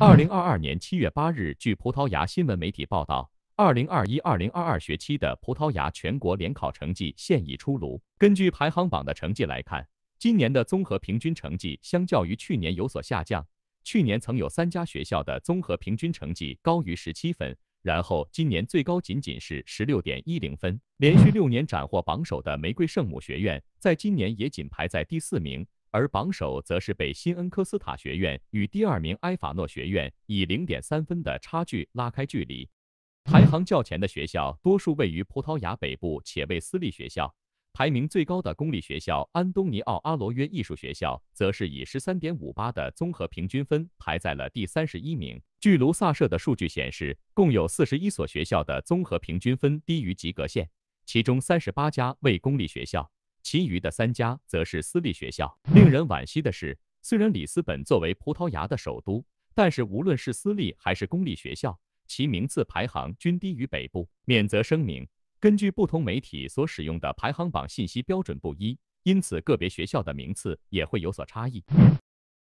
二零二二年七月八日，据葡萄牙新闻媒体报道，二零二一二零二二学期的葡萄牙全国联考成绩现已出炉。根据排行榜的成绩来看，今年的综合平均成绩相较于去年有所下降。去年曾有三家学校的综合平均成绩高于十七分，然后今年最高仅仅是十六点一零分。连续六年斩获榜首的玫瑰圣母学院，在今年也仅排在第四名。而榜首则是被新恩科斯塔学院与第二名埃法诺学院以零点三分的差距拉开距离。排行较前的学校多数位于葡萄牙北部，且为私立学校。排名最高的公立学校安东尼奥阿罗约艺术学校，则是以十三点五八的综合平均分排在了第三十一名。据卢萨社的数据显示，共有四十一所学校的综合平均分低于及格线，其中三十八家为公立学校。其余的三家则是私立学校。令人惋惜的是，虽然里斯本作为葡萄牙的首都，但是无论是私立还是公立学校，其名次排行均低于北部。免责声明：根据不同媒体所使用的排行榜信息标准不一，因此个别学校的名次也会有所差异。